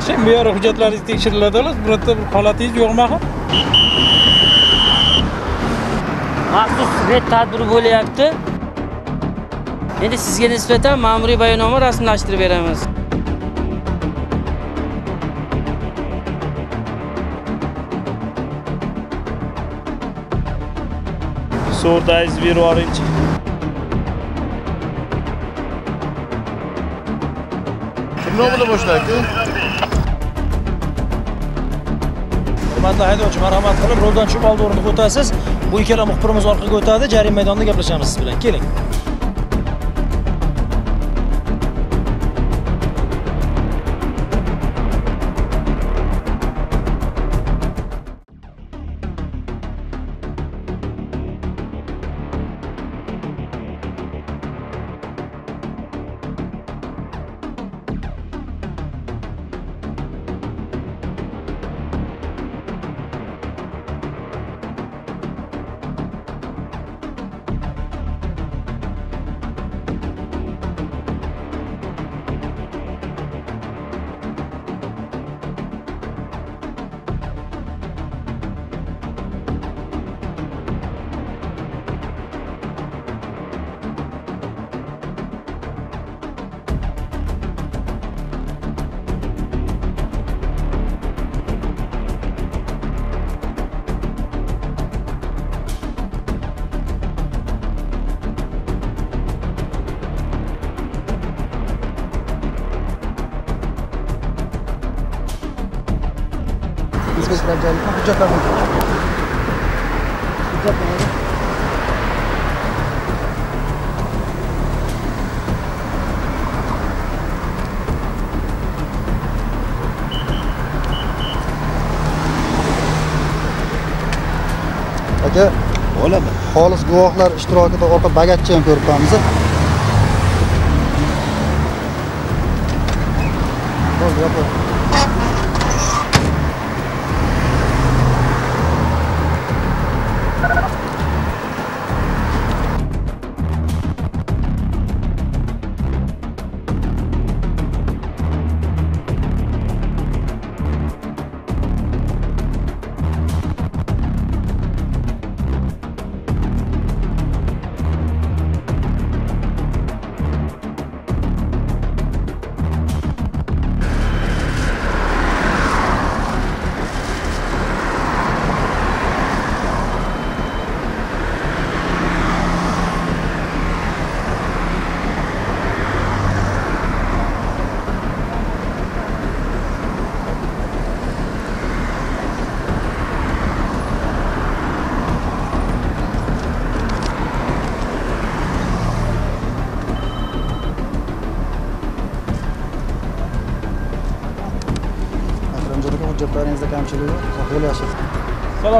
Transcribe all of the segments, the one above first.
yaxshi. Bu yer hujjatlaringiz tekshiriladi bu yerda bir holatingiz yo'qmi axir maxsus red tadbiri bo'lyapti. Endi sizga nisbatan ma'muriy bayonnoma rasmiylashtirib beramiz. Sug'urtangizni berib yuboringchi kim nomida boshlayapti hurmatli haydovchi marhamat qilib roldan tushib oldi o'rindiqqa o'tasiz. Bu ikkala muxbirimiz orqaga o'tadi. Jarima maydonida gaplashamiz siz bilan. Keling. Inspektor jarlikdan hujjatlarni aka bo'ladi xolis guvohlar ishtirokida orqa bagajcha ham ko'rib turamiz bo'ldi yopiq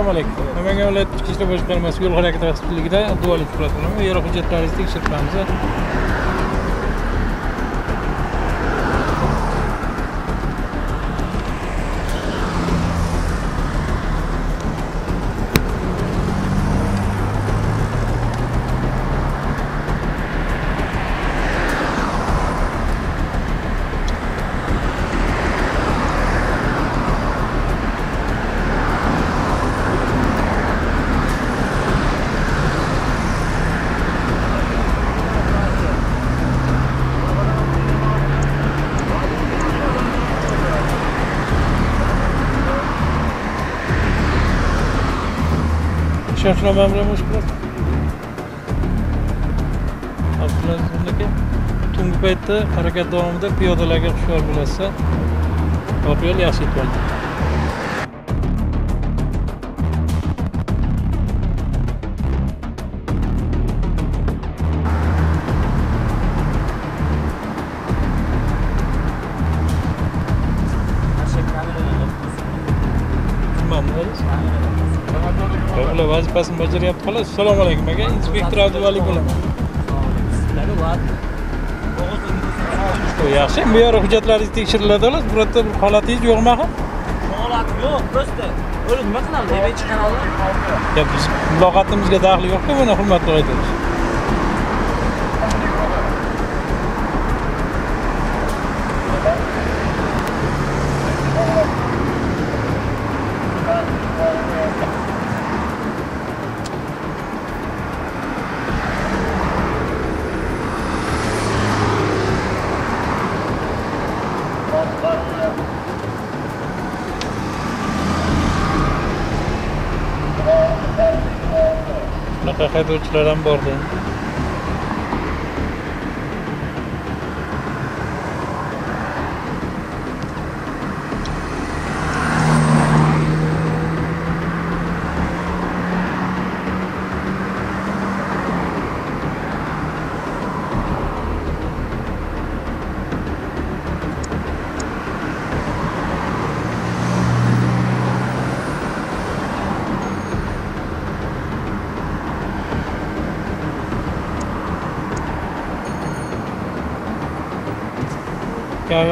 assalomu alaykum. Namangan viloyati ichki ishlar boshqarmasi yo'l harakati xavfsizligida abduvalid shuhratulaman yer hujjatlaringizni tekshirib turamiz ishonchnomam bilan mushkul abdulaziz aka tungi paytda harakat davomida piyodalarga hushyor bo'lasiz top yo'l yaxshi yetib vazifasini bajaryapti xolos assalomu alaykum aka inspektor abduvali bo'laman yaxshi bu hujjatlaringiz tekshiriladi xolos bu yerda bir holatingiz yo'qmi axir holatim yo'q просто o'zi nima qilamiz ebay kanalda Ya biz muloqotimizga daxli yo'qku buni hurmatli haydovchi Bunaqa haydovchilar ham bordi.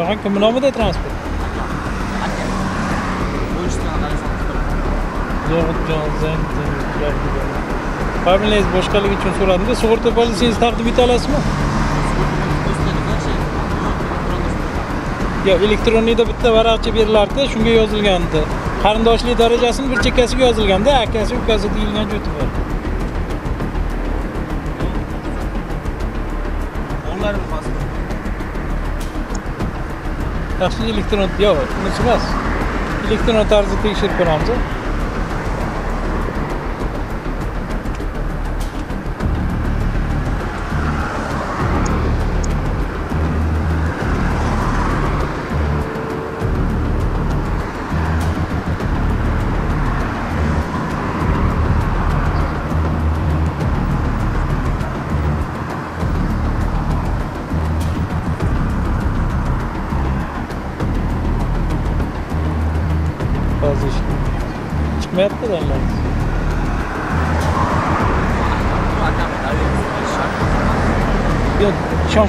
Ya yo'q, kim nomida transport? Zo'rg'itjon, Zayn, Familiyangiz boshqaligi uchun so'radimda, sug'urta polisingizni taqdim eta olasizmi? Yo, elektroniyda bitta varaqcha berilardi, shunga yozilgandi. Qarindoshlik darajasini bir chekkasiga yozilganda, akasi, ukasi deyilgan jo'ti bor. Yaxshi elektron, yo'q, unisi. Elektron tarzda tekshirib ko'ramiz.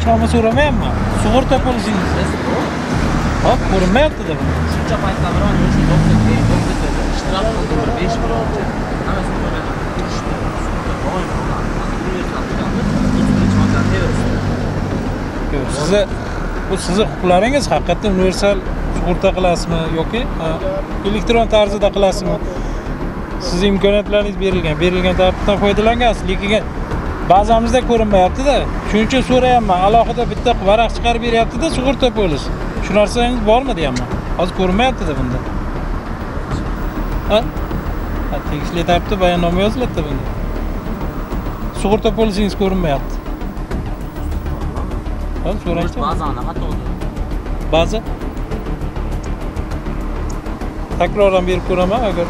Shoshmama so'ramayapman. Sug'urta polisingiz. Hop, ko'rinmayapti da buni. Shuncha paytdan beri mana shu doktor ey doktor dedi. Ishtirok qildi bir 5 ming olcha. Hammasi to'ladi. Kirishdi. Doim bo'lgan. Universal qilganda 30 cho'ntak tevrasi. Yo'q, sizni bu sizni huquqlaringiz haqiqatdan universal sug'urta qilasizmi yoki elektron tarzida qilasizmi? Siz imkoniyatlaringiz berilgan, berilgan tartibdan foydalangansiz, lekin ba'zamizda ko'rinmayapti-da. Shuning uchun so'rayapman, alohida bitta varaq chiqarib beryapti-da sug'urta polis. Shu narsangiz bormi deyapman. Hozir ko'rinmayapti-da bunda. Tegishli tartibda bayonnoma yoziladi bunda. Sug'urta polisingiz ko'rinmayapti. Hozir so'raychi. Ba'zan xato. Ba'zi takroran berib ko'raman agar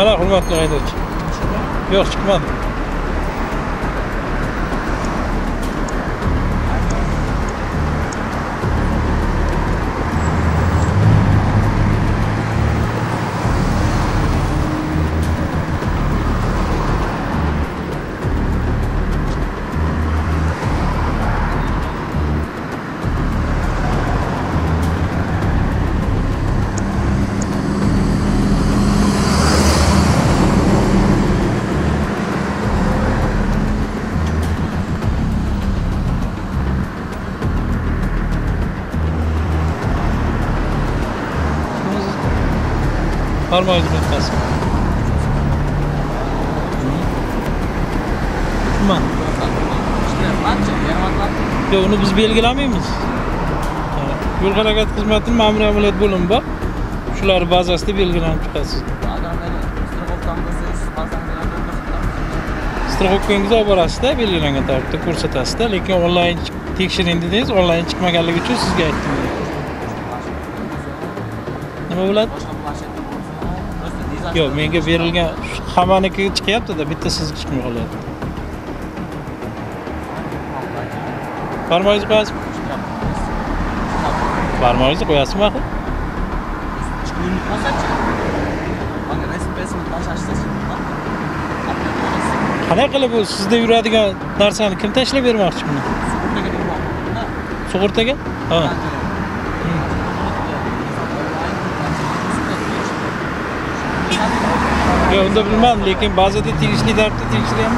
mana hurmatli haydovchi yo'q chiqmadi. Qancha? Yarim atlanti. yo'q uni biz belgilamaymiz yo'l harakati xizmatining ma'muriy amaliyot bo'limi bor shular bazasida belgilanib chiqadi ko'rsataman. страховkangizni olib borasizda belgilangan tartibda ko'rsatasizda lekin onlayn tekshiring dedingiz onlayn chiqmaganligi uchun sizga aytdim nima bo'ladi yo'q menga berilgan shu hammaniki chiqyaptida bitta sizniki chiqmay qolyapti barmog'ingizni qo'yasizmi barmog'ingizni qo'yasizmi axir Chiqimni qo'ysachi. Mana qilib bu sizda yuradigan narsani kim tashlab bermoqchi buni? Sug'urtaga sug'urtaga? Ha yo'q unda bilmadim lekin ba'zida tegishli tartibda ham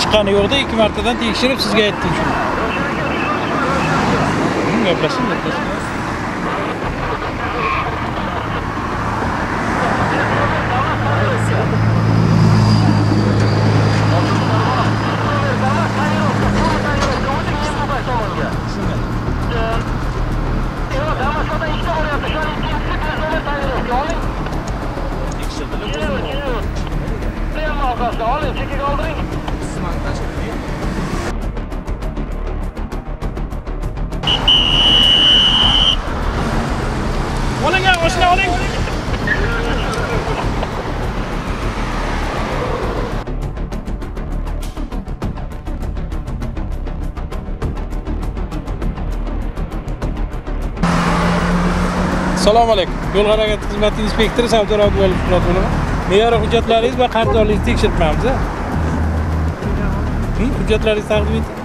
chiqqani yo'qda ikki martadan tekshirib sizga aytdim shuni. Gaplashing gaplashing Assalomu alaykum. Yo'l harakati xizmati inspektori Savdor Abduvali Shuhrat bo'laman. Me'yoriy hujjatlaringiz va qarzdorligingizni tekshiribmanmiz Hujjatlaringizni taqdim eting.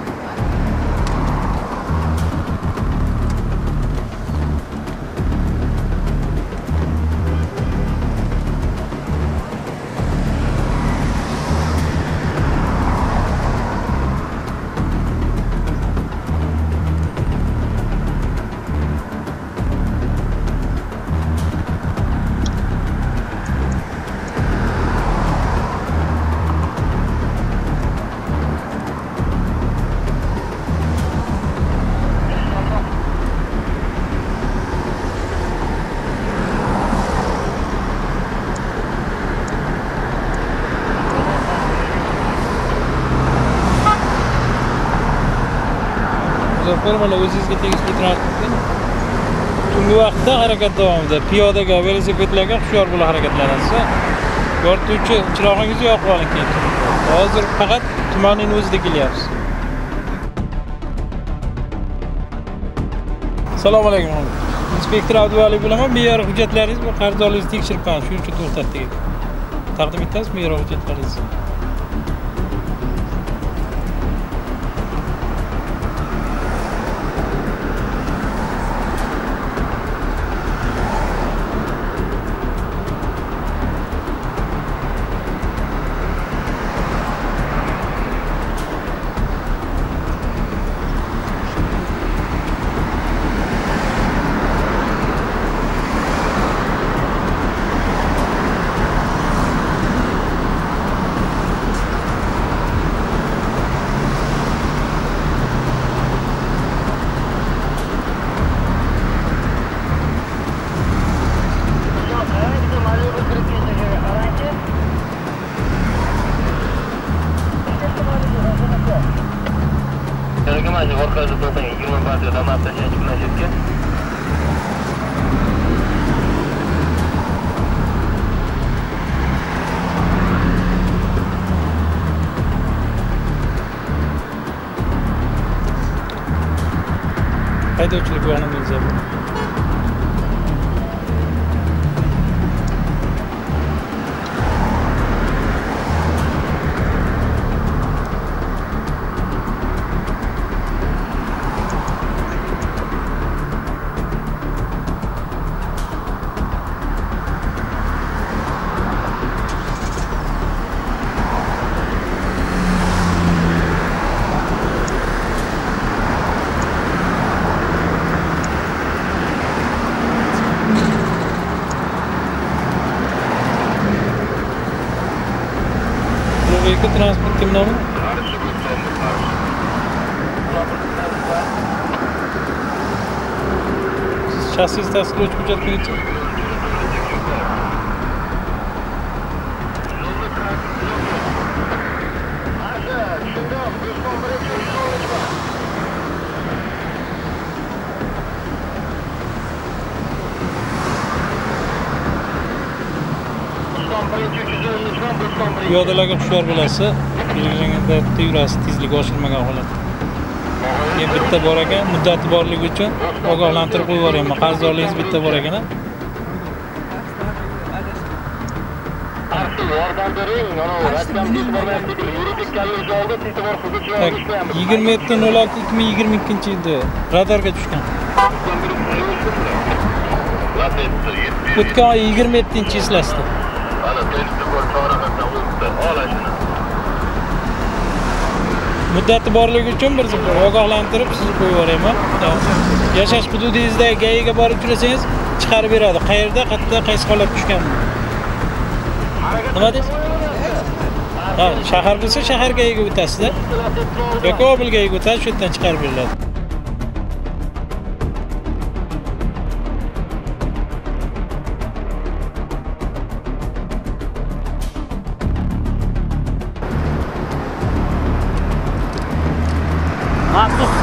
Muzaffar o'zingizga tegishli transportda tungi vaqtda harakat davomida piyodaga, velosipedlarga hushyor bo'lib harakatlanasiz. Yorituvchi chirog'ingizni yoqib oling keyin. Hozir faqat tumanning o'zida kelyapsiz. Assalomu alaykum. Inspektor Abduvali bo'laman. me'yor hujjatlaringiz va qarzdorligingizni tekshiribman. Shuning uchun to'xtatdik. Taqdim etasiz me'yor hujjatlaringizni. Haydovchilik guvohnomangiz kim nomi? Siz shaxsiy tasdiqlovchi hujjat bo'yicha piyodalarga hushyor bo'lasiz. Belgilangan tartibda yurasiz, tezlik oshirmagan holatda. Keyin bitta bor ekan, muddati borligi uchun ogohlantirib qo'yib yuboryapman. Qarzdorligingiz bitta bor ekan. yordam bering raskamga bormayapti yuridik kallik oldi tezkor hudud Tak, 27.06.2022 yilda radarga tushgan. O'tgan oy 27-yuzlasida. Muddati borligi uchun bir ogohlantirib sizni qo'yib yuboryapman. Yashash hududingizda GAIga borib uchrasangiz chiqarib beradi. Qayerda, qayerda, qaysi holat tushgan. Nima deysiz? Ha, shahar bo'lsa shahar GAIga o'tasizda. Yoki obilgayiga o'tasiz, shu yerdan chiqarib beriladi.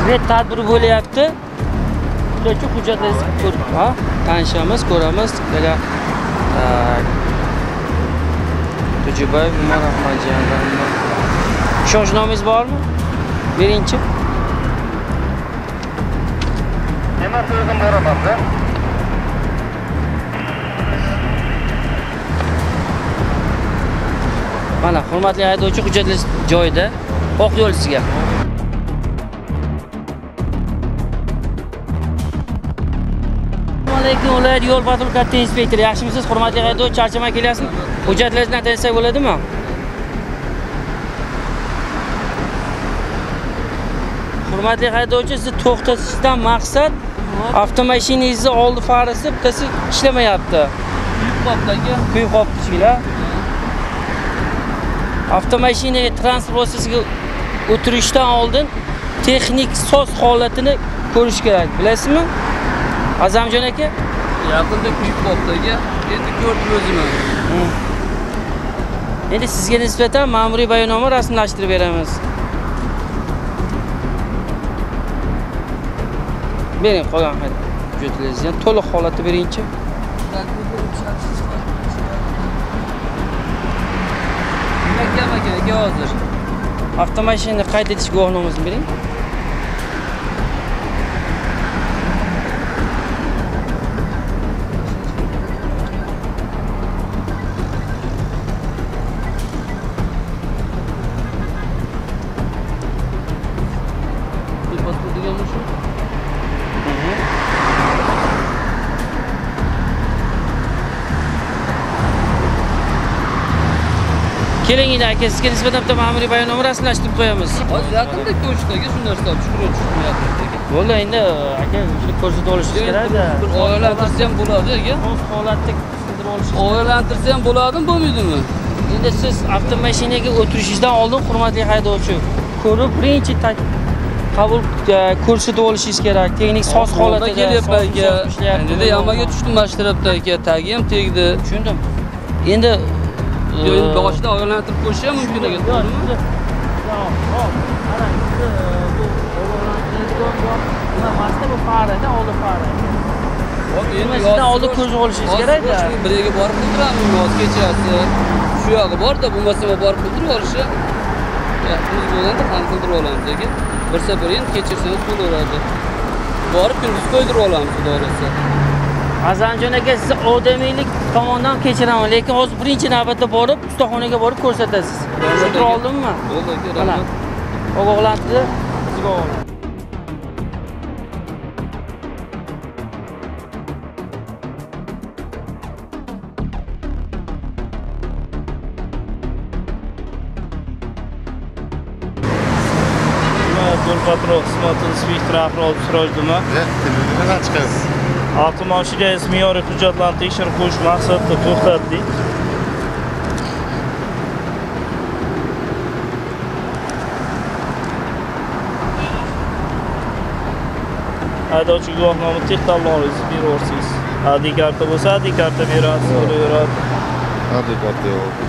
Red tadbiri bo'lyapti. Uchun hujjatlaringizni ko'rib ha? Tanishamiz ko'ramiz. Dega tujubayev umar ahmadjon ishonchnomangiz bormi? Beringchi Emas o'zim boraman da. mana hurmatli haydovchi hujjatlaringiz joyida. Oq yo'l sizga alaykum viloyat yo'l patrul katta inspektori. Yaxshimisiz? Hurmatli haydovchi charchamay kelyapsizmi hujjatlaringiz bilan tanishsak bo'ladimi? Hurmatli haydovchi sizni to'xtatishdan maqsad avtomashinangizni oldi farasi bittasi ishlamayapti. Kuyib qolibdi aka. kuyib qolibdi ichida avtomashinaga transport vositasiga o'tirishdan oldin texnik soz holatini ko'rish kerak. Bilasizmi azamjon aka Yaqinda kuyib qolibdi aka. Endi ko'rdim o'zim. endi sizga nisbatan ma'muriy bayonnoma rasmiylashtirib beramiz bering qolgan hujjatlaringizni to'liq holatda beringchi Nima kam aka, aka hozir. avtomashinani qayd etish guvohnomasini bering endi aka sizga nisbatan bitta ma'muriy bayonnoma rasmiylashtirib qo'yamiz Hozir ko'chdaga shu narsa o'tishdim yaqinda. bo'ldi endi aka ko'rsatib olishingiz kerakda Bir oilantirsa ham bo'ladi aka. o'z holatda tushuntirib olishingiz Oilantirsa ham bo'ladimi, bo'lmaydimi? endi siz avtomashinaga o'tirishingizdan oldin hurmatli haydovchi ko'rib birinchi qabul e, ko'rsatib olishingiz kerak texnik soz holatida kelyapman aka. Endi yamaga tushdim mana shu tarafda aka. Tagi ham tegdi. tushundim endi Yo, endi boshida oilantirib qo'yish ham mumkin aka. to'g'rimi? Hop, endi Nima, yoz- sizdan oldin ko'rib olishingiz yoz- kerak-da. yoz shuni biriga borib qildiramiz yoz kechasi. Shu yog'i borda, bo'lmasa borib qildirib olishi. Vaqtimiz bo'lganda ham qildirib olamiz aka. Bir safar endi kechirsangiz bo'laveradi. Borib kunduz qo'ydirib olamiz xudo xohlasa. Azamjon aka sizni odamiylik tomonidan kechiraman lekin hozir birinchi navbatda borib ustaxonaga borib ko'rsatasiz tushuntira oldimmi Bo'ldi aka, mana rahmat. ogohlantirdi sizga yo'l patrul xizmati inspektori Ahrol Sirojduman. Televiziyadan chiqasiz. Avtomashinangiz me'yoriy hujjatlarni tekshirib qo'yish maqsadida to'xtatdik. haydovchi guvohnoma texnologingizni beraversangiz ad karta bo'lsa ad karta berasiz bo'laveradi Advokat yo'q.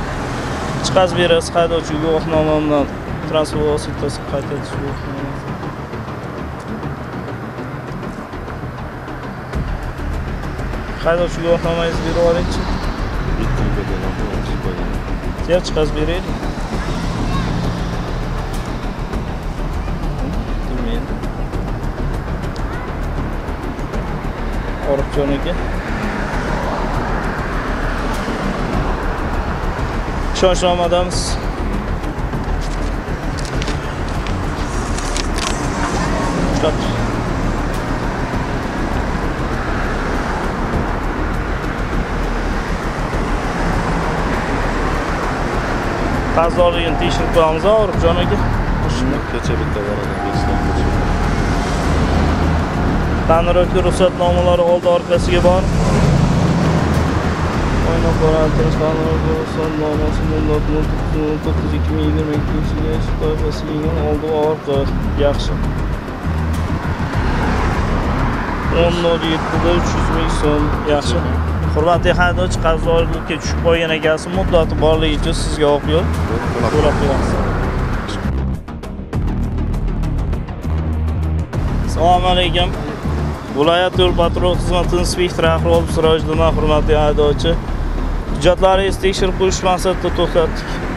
chiqaz berasiz haydovchi guvohnoma bilan transport vositasi qayta haydovchi guvohnomangizni berib olingchi Kel chiqazib beraylik. Bilmaydi. Orifjon aka. Ishonchnomadamiz. Qarzdorligini tekshirib qo'yamiz orifjon aka Kecha bitta bor ekan, beshdan kecha. ta'mirotga ruxsatnomalari oldi orqasiga bor oyna qorantirish ta'mirotga ruxsatnomasi muddat to'qqiz ikki ming yigirma ikkinchi yil toifasiga oldi va orqa yaxshi o'n nol yettida uch yuz ming so'm yaxshi hurmatli haydovchi qarzdorlikka tushib qolgan egasi muddati borligicha sizga oq yo'l to'lab qo'yamiz Assalomu alaykum. Viloyat yo'l patrul xizmati inspektori Ahrol Sirojduman hurmatli haydovchi. Hujjatlaringizni tekshirib qo'yish maqsadida to'xtatdik.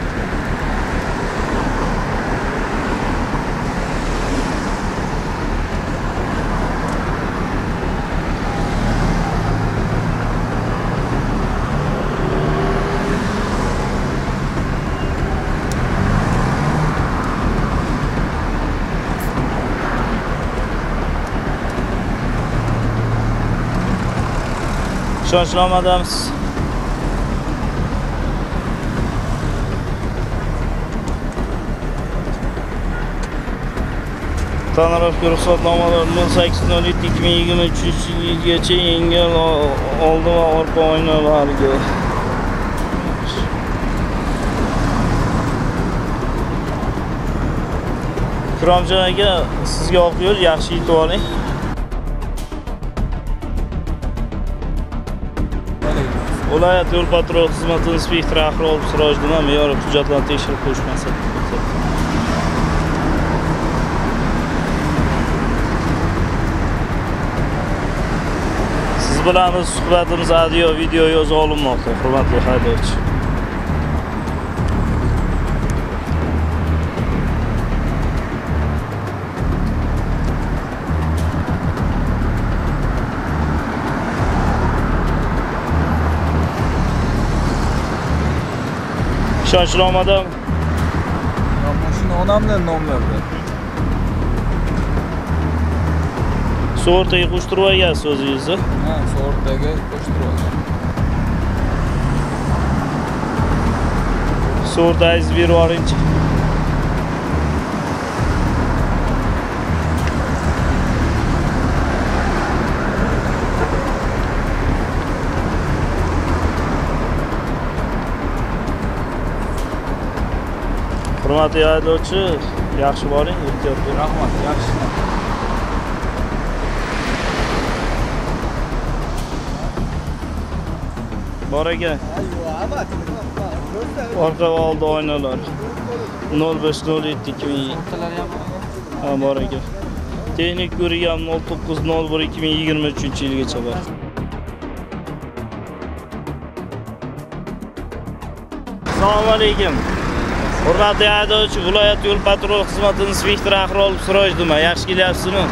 Ishonchnomadamiz. Tanarovka ruxsatnomalar 08.07.2023 yilgacha yengil o- oldi va orqa oynalariga Ikromjon aka, sizga oq yo'l yaxshi yetib oling. Viloyat yo'l patrul xizmati inspektori Ahrol Sirojduman me'yoriy hujjatlarni tekshirib qo'yish maqsadida. Siz bilan suhbatimiz audio, video yozib olinmoqda, hurmatli haydovchi. Ishonchnomada Mashina onamdan nom berdi. sug'urtaga qo'shtirib olgansiz o'zingizni. Ha, sug'urtaga qo'shtirib Sug'urtangizni berib yuboringchi. Hurmatli haydovchi, yaxshi boring, ehtiyot bo'ling. Rahmat, yaxshi. Bor ekan. Orqa va oldi oynalar. 0507 2000 ha bor ekan. Texnik ko'rigam 0901 2023 yilgacha bor. Assalomu alaykum. Hurmatli haydovchi, viloyat yo'l patrul xizmati inspektori Ahrol Sirojduman. Yaxshi kelyapsizmi?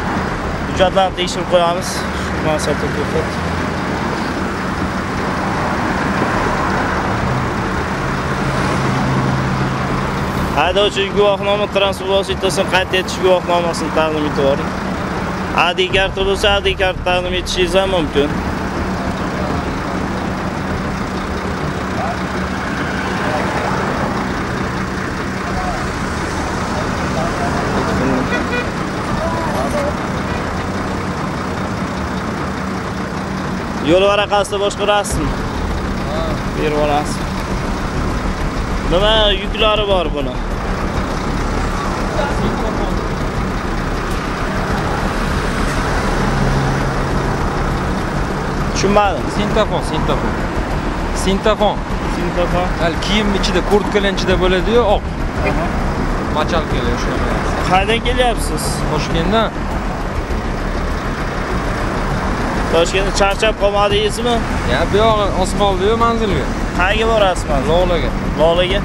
Hujjatlarni tekshirib qo'yamiz. Shu maqsadda to'xtat. haydovchi guvohnoma transport vositasini qayd etish guvohnomasini taqdim etib yuboring. AD karta bo'lsa AD karta taqdim etishingiz ham mumkin. Yo'l varaqasida boshqarasizmi? Berib olasiz. Nima yuklari bor buni? Tushunmadim. Sintafon, sintafon. Sintafon. Sintofon. Hal kiyim ichida, kurtkalar ichida bo'ladi-yu, oq. Machalkalar o'sha. Qayerdan kelyapsiz? Toshkentdan Toshkentda charchab qolmadingizmi? Ya bu yog'i oz qoldi-yu manzilga. Qayerga borasiz mana? Lolaga. Lolaga.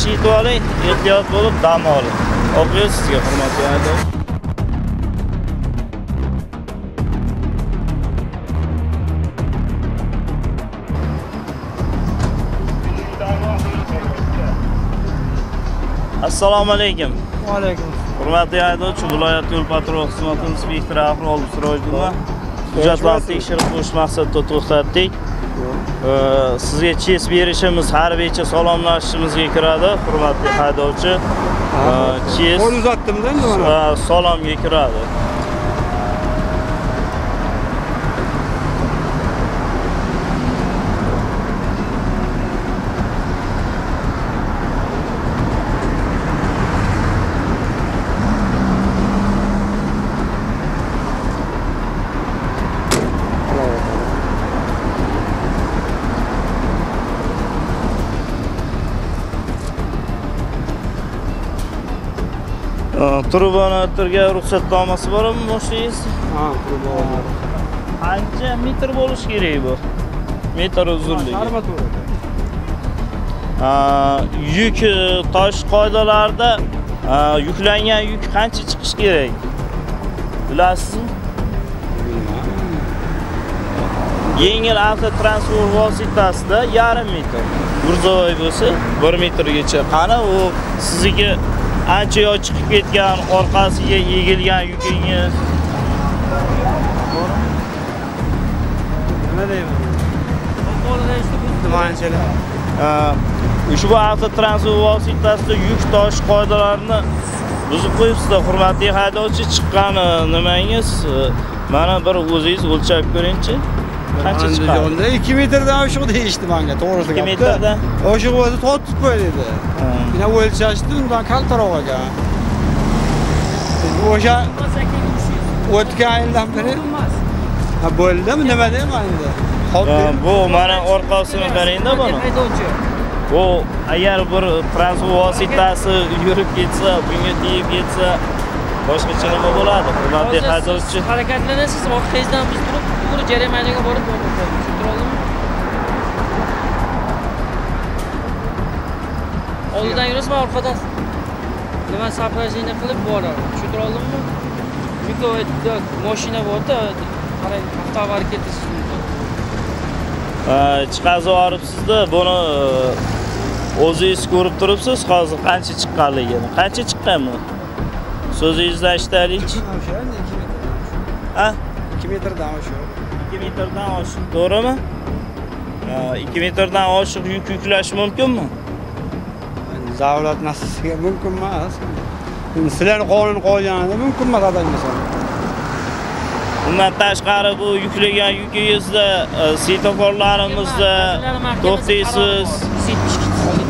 Yaxshi yetib oling, ehtiyot bo'lib dam oling. Oq yo'l sizga hurmatli haydovchi. Assalomu alaykum. Va alaykum. Hurmatli haydovchi, viloyat yo'l patrul xizmati inspektori Ahrol Sirojduman. Hujjatlarni tekshirib qo'yish maqsadida to'xtatdik. Sizga ches berishimiz harbiycha salomlashishimizga kiradi, hurmatli haydovchi. Ee, Ches Qo'l uzatdimda salomga kiradi. Turbonatorga ruxsatnomasi bormi mashinangiz? Ha, turbo. Qancha metr bo'lishi kerak bu? Metr uzunligi. Armatura. Ha, yuk e, tosh qoidalarida yuklangan yuk qancha chiqish kerak? Bilasizmi? Yengil avtotransport vositasida yarim metr. Gruzovoy bo'lsa 1 metrgacha. Qani u sizniki ancha yo chiqib ketgan, orqasiga egilgan yukingiz Nima deyman? Nimachilar? Ha, ushbu avtotransport vositasida yuk tosh qoidalarini buzib qo'yibsizlar hurmatli haydovchi chiqqan e, nimangiz mana bir o'zingiz o'lchab ko'ringchi qancha chiqqan Andijonda 2 metrdan oshiq deyishdi menga, to'g'risi Ikki gapda. metrdan? Oshiq o'zi tortib qo'y dedi. Yana o'lchashdi, undan kaltaroq ekan. O'sha o'tgan yildan beri ha bo'ldimi nima deyman endi? Bu mana orqasini qarangda buni bu agar bir transport vositasi yurib ketsa bunga tegib ketsa boshqacha nima bo'ladi hurmatli haydovchi siz harakatlanasiz, orqangizdan biz turib, to'g'ri jarima maydoniga borib tushuntira oldimmi? Oldidan yurasiz, men orqadan nima сопровождение qilib boraman. Tushuntira oldimmi? Yerda mashina borda, qarang, avtoharakati siz Ha, chiqazib yuboribsizda buni o'zingiz ko'rib turibsiz hozir qancha chiqqanligini qancha chiqqan bu so'zingizdan eshitaylikchi endi 2 metrdan. ha 2 metrdan oshiq. 2 metrdan oshiq to'g'rimi 2 metrdan oshiq yuk yuklash mumkinmi Davlat nasibasiga mumkin emas. Sizlarni qonun qo'yganida mumkin emas adashmasam undan tashqari bu yuklagan yukingizda e, eh, svetoforlarimizda to'xtaysiz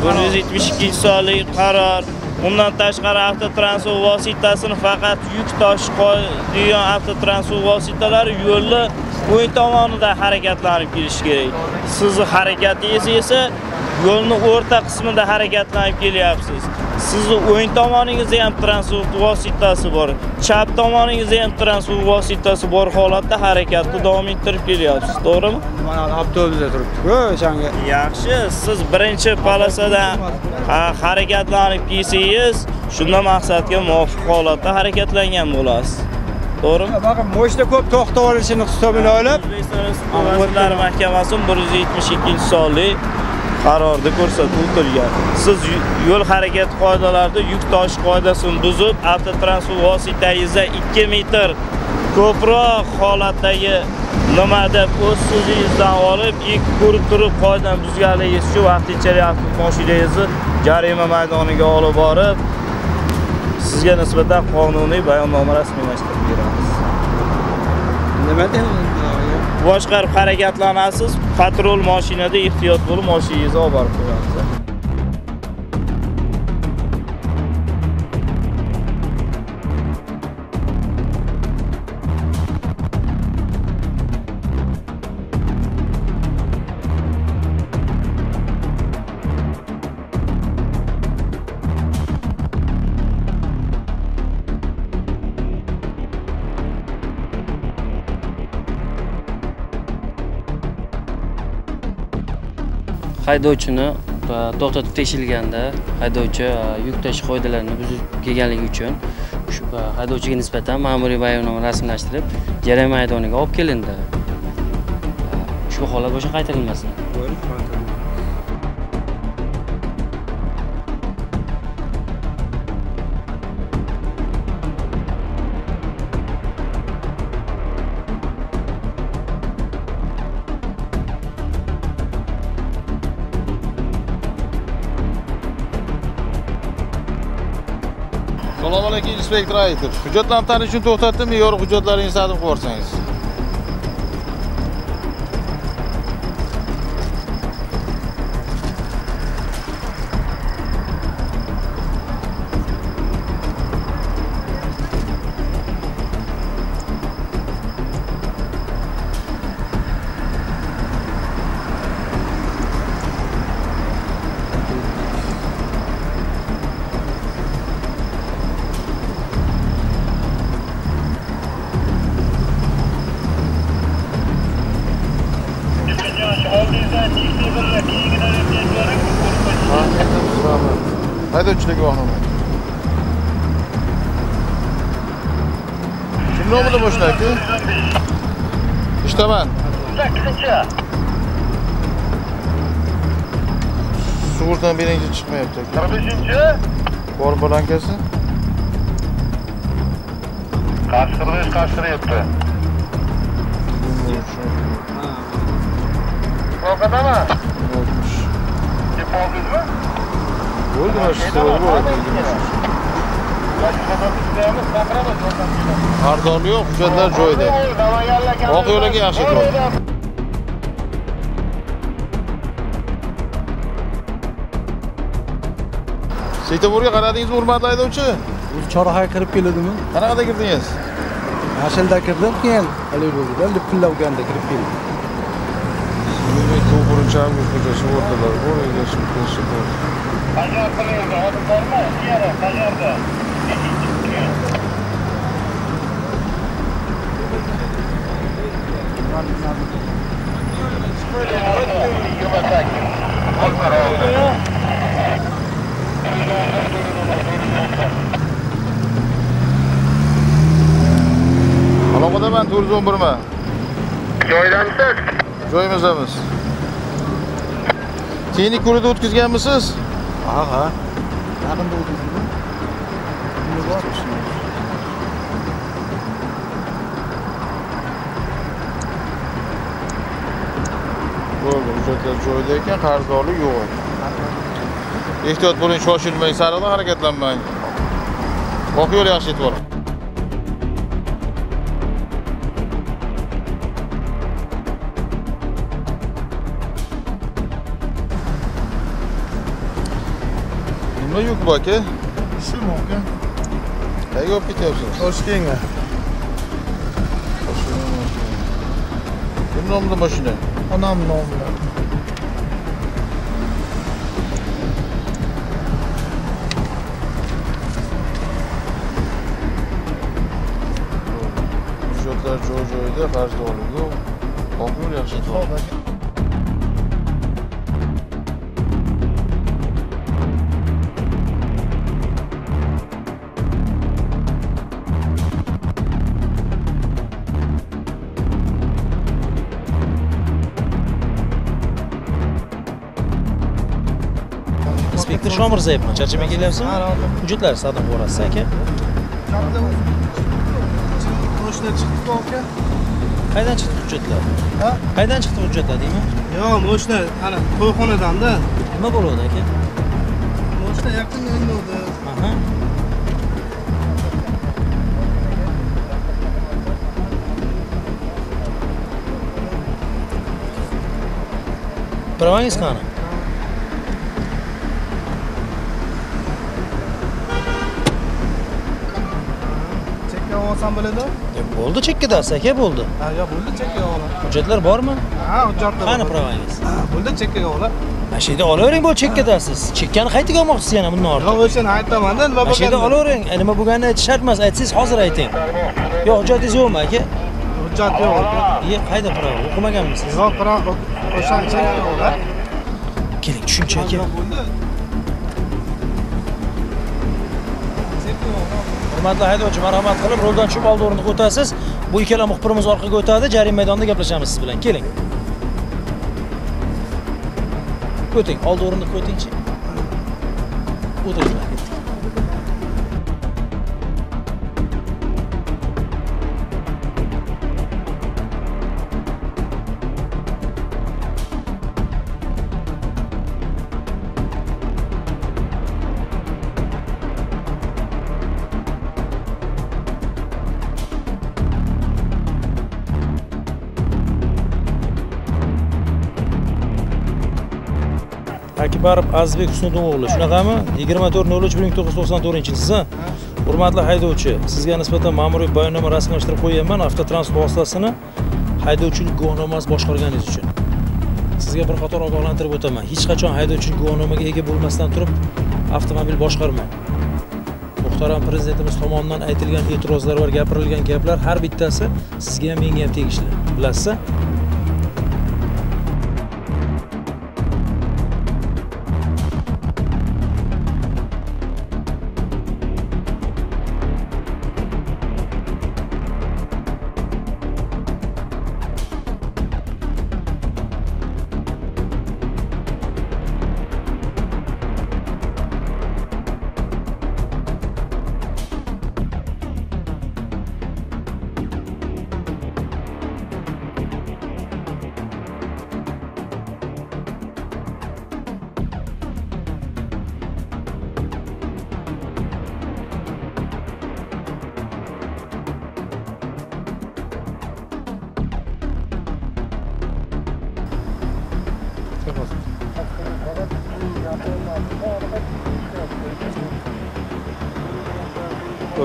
172-sonli qaror undan tashqari avtotransport vositasini faqat yuk toshib qo'yadigan avtotransport vositalari yo'lni o'ng tomonida harakatlanib kelishi kerak sizni harakatingiz esa yo'lni o'rta qismida harakatlanib kelyapsiz. Sizni o'ng tomoningizda ham transport vositasi bor chap tomoningizda ham transport vositasi bor holatda harakatni davom ettirib kelyapsiz to'g'rimi? Mana avtobusda turibdi-ku, o'shanga. yaxshi siz birinchi polosadan ha- harakatlanib kelsangiz shunda maqsadga muvofiq holatda harakatlangan bo'lasiz. To'g'rimi? Bakın moshda ko'p to'xtab olishini hisobini olib, o'zbekiston respublikasi mahkamasi 172 sonli qarorda ko'rsatib o'tilgan siz yo'l harakati qoidalarida yuk tosh qoidasini buzib avtotransport vositangizda 2 metr ko'proq holatdagi nima deb o'z so'zingizdan olib ilk ko'rib turib qoidani buzganligingiz uchun vaqtinchalik moshinangizni jarima maydoniga olib borib sizga nisbatan qonuniy bayonnoma rasmiylashtirib beramiz nima deyman? Boshqarib harakatlanasiz patrul mashinada ehtiyot bo'lib mashinangizni olib borib qo'yamiz haydovchini e, to'xtatib tekshirilganda haydovchi e, yuk tashish qoidalarini buzib kelganligi uchun shu e, haydovchiga nisbatan ma'muriy bayonnoma rasmiylashtirib jarima maydoniga olib kelindi. Ushbu holat boshqa qaytarilmasin. Assalomu alaykum inspektor Aytov. Hujjatlarni tanish uchun to'xtatdim, me'yoriy hujjatlaringizni taqdim qilib yuborsangiz. Ishtaman. Sug'urtadan birinchi chiqmayapti aka. 45-chi? Bor blankasi? Qashqirlash qashqiryapti. Voqadami? Oltmish. Deb oldingizmi? Bo'ldi mana shu bo'ldi. Ardori yo'q, hujjatlar joyida. Oq yo'lga yaxshi turadi. Svetoforga qaradingizmi, hurmatli haydovchi? O'zi chorrahaga kirib keladimi? Qanaqada kirdingiz? Mashinada kirdim, keyin haligi bo'ldi-da, lipillaganda kirib keldim. O'rtalar bor, egasi kelishi bor. Bajar qilyapti, hozir bormi? Yana bajarda. Aloqadaman 411 mi? Joydamisiz? Joyimizdamiz. Texnik ko'rida o'tkazganmisiz? Ha, ha. Yaqinda o'tdingizmi? Bo'ldi, hujjatlar joyida ekan, qarzdorlik yo'q ekan. Ehtiyot bo'ling, shoshilmang, sariqda harakatlanmang. Oq yo'l yaxshi yetib oling. Nima yuk bu aka? Aka. Qayerga olib ketyapsiz? Toshkentga. Kim nomida mashina? Onam nomida. Hujjatlar joy-joyida, qarzdorlik yo'q. Oq yo'l yaxshi yetib inspektor shomirzayevman charchamay kelyapsizmi hujjatlar saqlab yuborasiz aka Toshkentdan chiqdi aka. qaydan chiqdi hujjatlar Ha? qaydan chiqdi hujjatlar deyman Yo'q, moshina ana to'yxonadanda. nima bo'lyapti aka Moshina yaqinda bo'ldi. aha pravoyingiz qani olsam bo'ladi? E, bo'ldi chekkadasiz aka bo'ldi Ha, yo'q, bo'ldi chekkaga olam. hujjatlar bormi Ha, hujjatlar. qani pravoyingiz Ha, bo'ldi chekkaga olam. mana shu yerda olavering bo'ldi chekkadasiz chekkani qaytaga olmoqchisiz yana bundan ortiq Yo'q, o'shani aytaman-da, nima mana shu yerda olavering E, nima bo'lganini aytish shart emas aytsangiz hozir ayting yo'q hujjatingiz yo'qmi aka Hujjat yo'q. Iye, qayda pravo o'qimaganmisiz Yo'q, chekkaga olam. keling tushuncha aka Bo'ldi. Hurmatli haydovchi marhamat qilib roldan tushib oldi o'rindiqqa o'tasiz. Bu ikkala muxbirimiz orqaga o'tadi. Jarima maydonida gaplashamiz siz bilan. Keling. O'ting oldi o'rindiqqa o'tingchi? O'tiringlar akbarov azizbek husniddin o'g'li. Shunaqami? Yigirma to'rt nol uch bir ming to'qqiz yuz to'qson to'rtinchisiz siz hurmatli haydovchi sizga nisbatan ma'muriy bayonnoma rasmiylashtirib qo'yganman avtotransport vositasini haydovchilik guvohnomasi boshqarganingiz uchun. Sizga bir qator ogohlantirib o'taman. Hech qachon haydovchilik guvohnomaga ega bo'lmasdan turib avtomobil boshqarmang. Muhtaram prezidentimiz tomonidan aytilgan e'tirozlar va gapirilgan gaplar har bittasi sizga ham menga ham tegishli. Bilasiz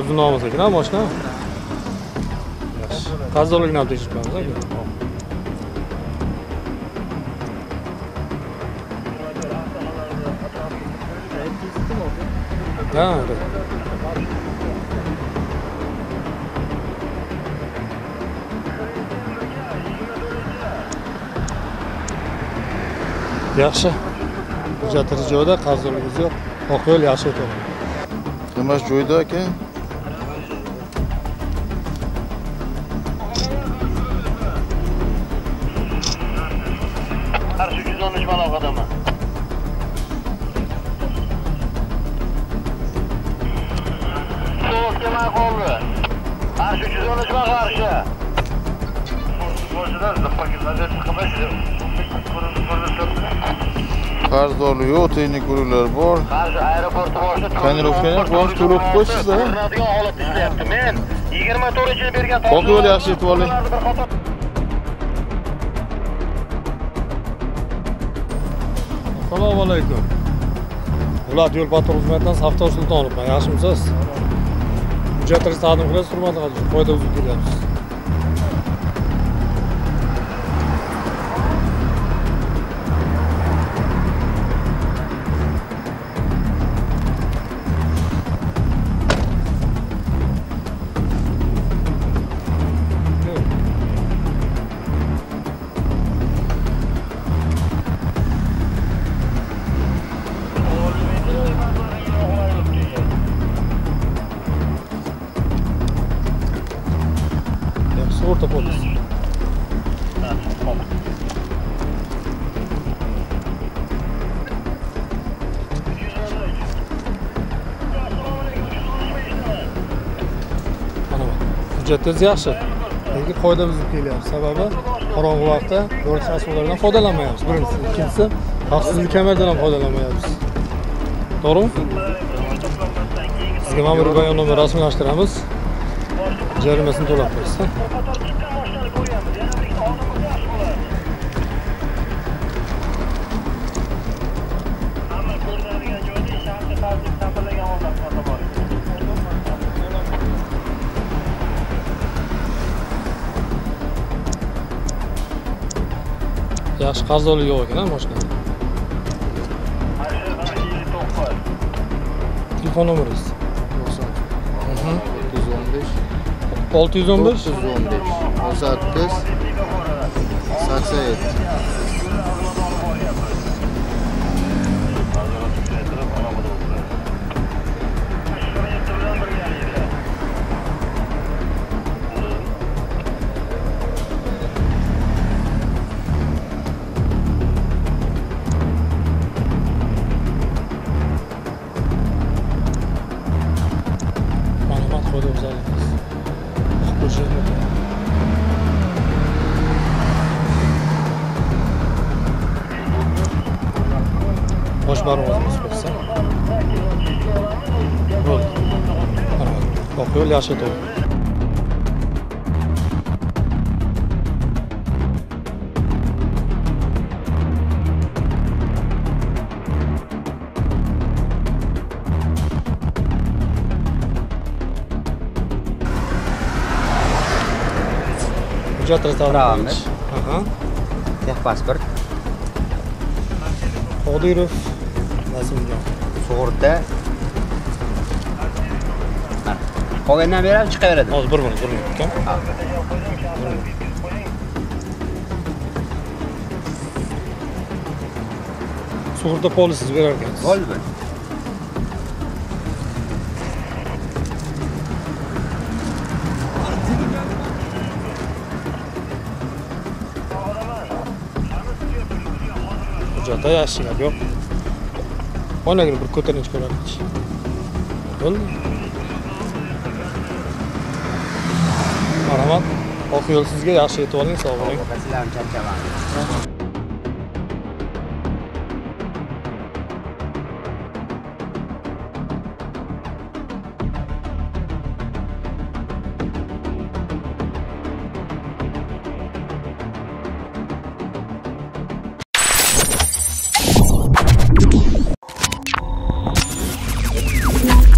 o'zini nomisi ekan mashina. moshina yaxshi qarzdorligini ham tekshirib ko'ramiz aka ha yaxshi. Hujjatimiz joyida qarzdorligimiz yo'q. Oq yo'l yaxshi o'tadi nima joyda aka? Qarzdorlik yo'q texnik guruhlar bor Qarshi aeroporti boshida Tonirovkani bosh to'lib qo'yishsiz, a? Ko'rinadigan holatda ishlayapti. Men 24-yil bergan oq yo'l yaxshi yetib oling assalomu alaykum viloyat yo'l patrul xizmatidan saftor sultonovman yaxshimisiz hujjatlaringizni taqdim qilasiz hurmatli haydovchi foyda uzib kelyapsiz hujjatingiz yaxshi lekin qoida buzib kelyapti. Sababi qorong'u vaqtda yo'l transportlaridan foydalanmayapmiz birinchisi ikkinchisi xavfsizlik kameridan ham foydalanmayapmiz to'g'rimi? Sizga ma'muriy bayonnoma rasmiylashtiramiz. Jarimasini to'lab qo'yasiz yaxshi qarzdorlik yo'q ekan a mashinada telefon nomeringiz? To'qqiz yuz o'n besh. Olti yuz o'n besh. 615 sakson yetti marhamat oq yo'l yaxshi to'g'ri hujjatlar Правильно. Aha. Texpasport, Qodirov Nazimjon. sug'urta. Mana. Qolgandan beri ham chiqaveradi. Hozir bir minut, bir minut ukam. Sug'urta polisiz berar ekansiz. Bo'ldi. hujjatda yaxshi gap yo'q oynagini bir ko'tarinchi ko'raylik bo'ldi yo'l sizga yaxshi yetib oling sog' bo'ling Sizlarni charchaman.